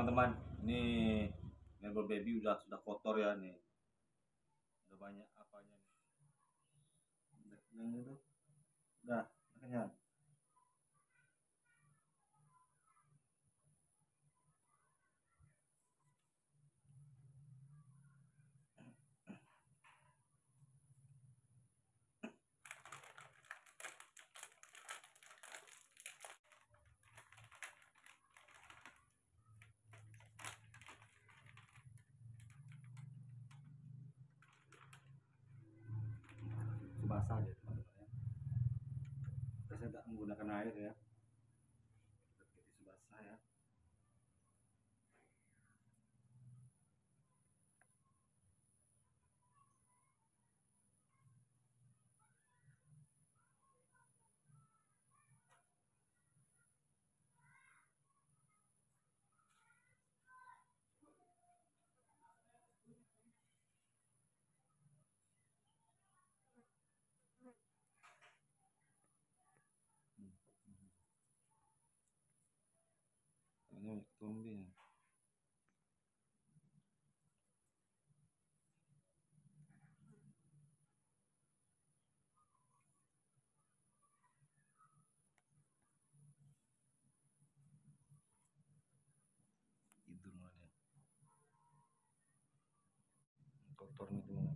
teman-teman. Ini Marble Baby udah sudah kotor ya nih. Udah banyak apanya nih. Udah itu udah. Kenyang ya saya tidak menggunakan air ya tisu basah ya zombie ya. tidur malah kotor nih teman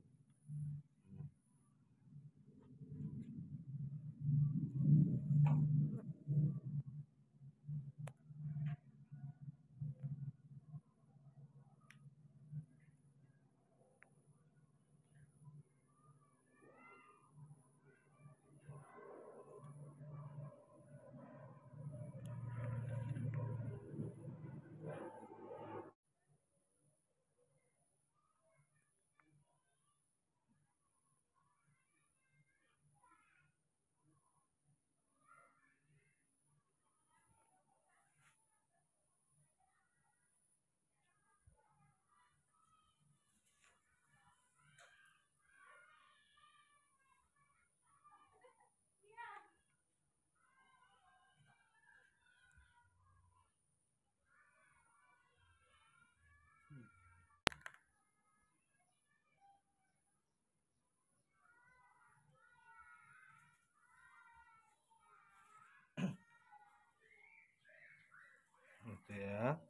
itu ya.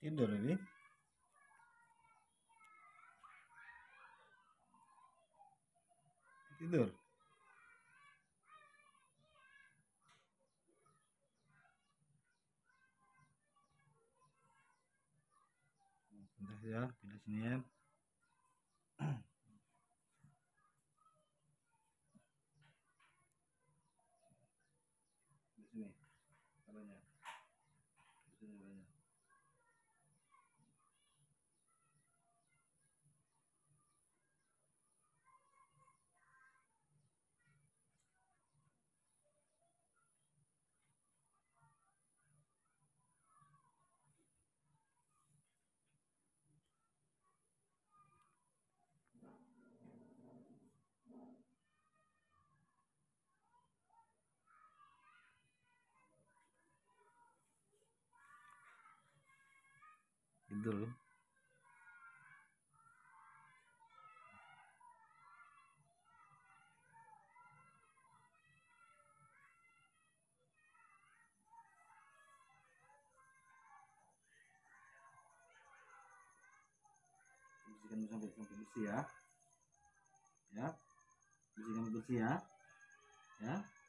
Tidur ini. Tidur udah ya pindah sini ya tidur bersihkan sampai sampai bersih ya. Ya. Bersihkan bersih ya. Ya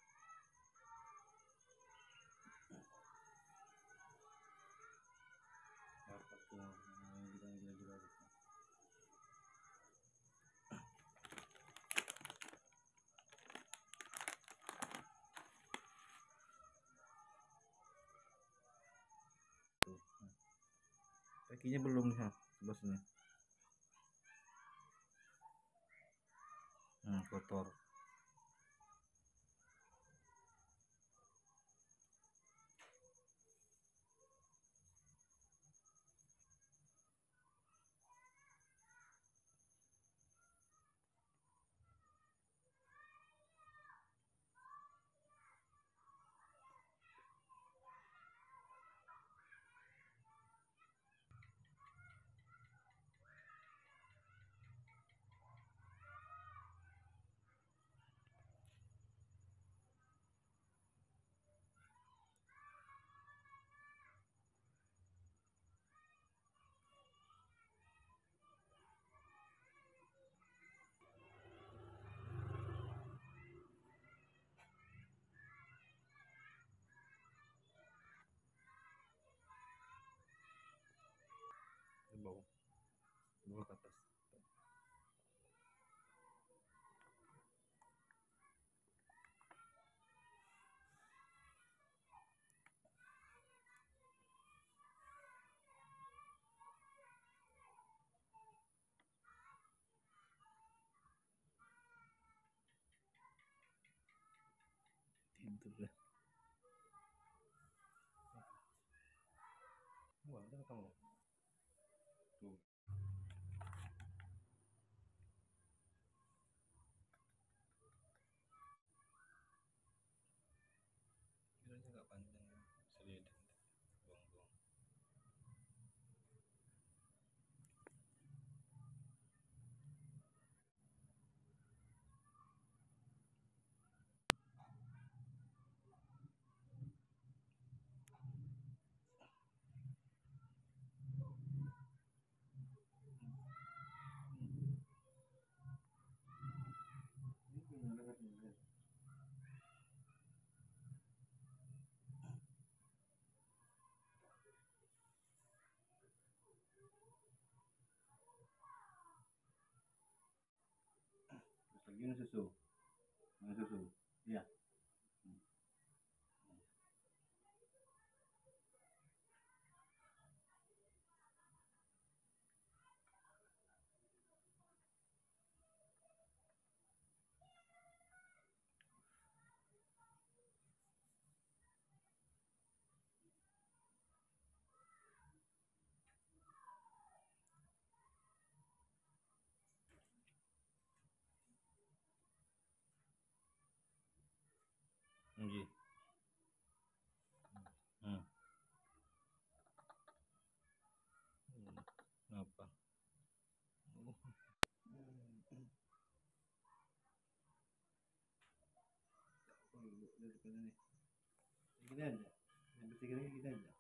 kakinya belum nih sebelah sini hmm, kotor bom. Boa capacidade. Tidur lah. Wah, ada kamu. Minum susu minum susu iya എടുക്കുന്നതിന് ഇങ്ങനെയല്ല എൺപത്തിക്കണക്കിനല്ല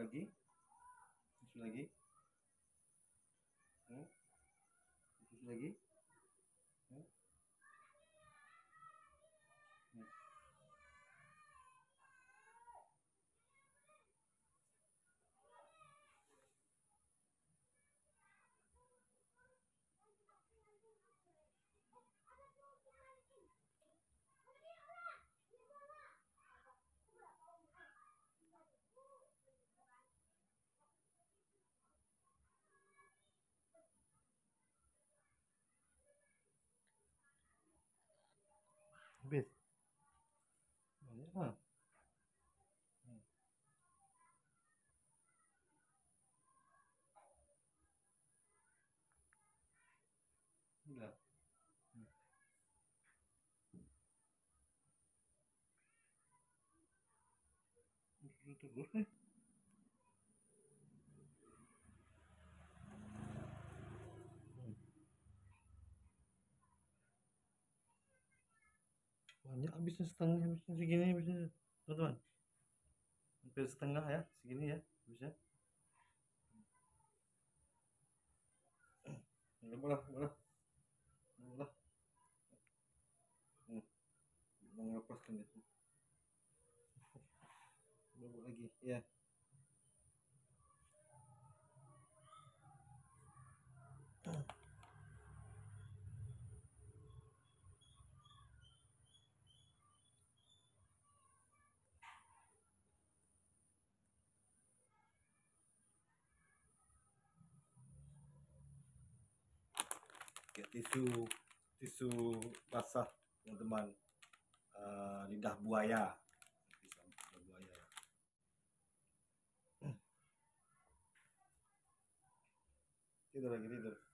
lagi? Susu lagi? Susu lagi? bit. Ha. Da. Dur dur dur. Banyak habisnya setengah habisnya segini habisnya teman-teman. Hampir setengah ya segini ya habisnya. Ya boleh, boleh. Boleh. Hmm. Menglepaskan itu. Lagi, ya. Tisu tisu basah teman-teman. Uh, lidah buaya. Lidah buaya. Tidur lagi tidur